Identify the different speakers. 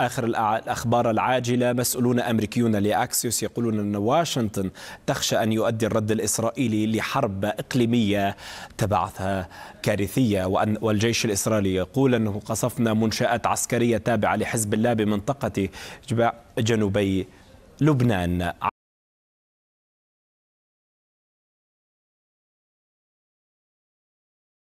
Speaker 1: آخر الأخبار العاجلة مسؤولون أمريكيون لأكسيوس يقولون أن واشنطن تخشى أن يؤدي الرد الإسرائيلي لحرب إقليمية تبعثها كارثية وأن والجيش الإسرائيلي يقول أنه قصفنا منشآت عسكرية تابعة لحزب الله بمنطقة جنوبي لبنان.